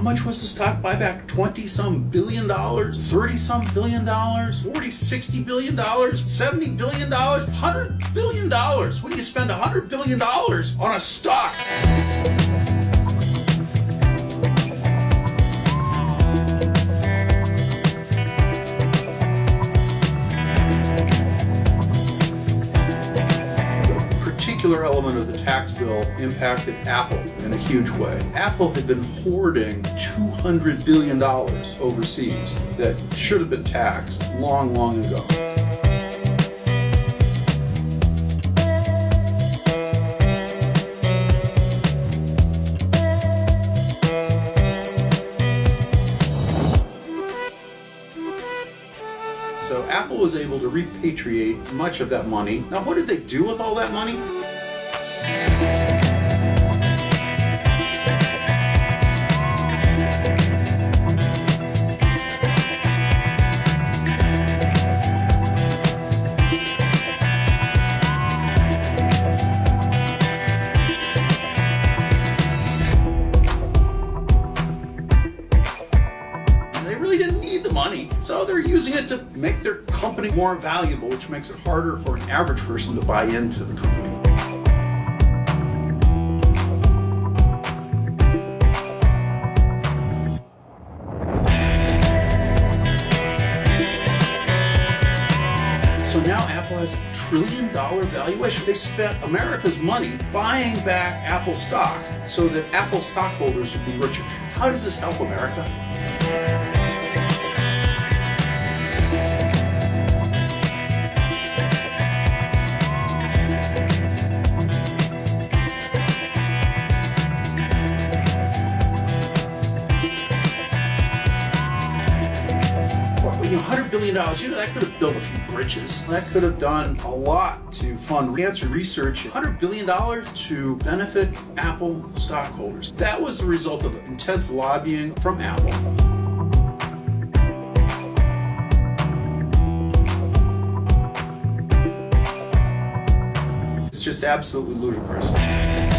How much was the stock buyback? 20 some billion dollars? 30 some billion dollars? 40, 60 billion dollars? 70 billion dollars? 100 billion dollars? When you spend 100 billion dollars on a stock? Particular element of the tax bill impacted Apple in a huge way. Apple had been hoarding $200 billion overseas that should have been taxed long, long ago. So Apple was able to repatriate much of that money. Now, what did they do with all that money? Really didn't need the money, so they're using it to make their company more valuable, which makes it harder for an average person to buy into the company. So now Apple has a trillion dollar valuation. They spent America's money buying back Apple stock so that Apple stockholders would be richer. How does this help America? You know, $100 billion, you know, that could have built a few bridges. That could have done a lot to fund cancer research. $100 billion to benefit Apple stockholders. That was the result of intense lobbying from Apple. It's just absolutely ludicrous.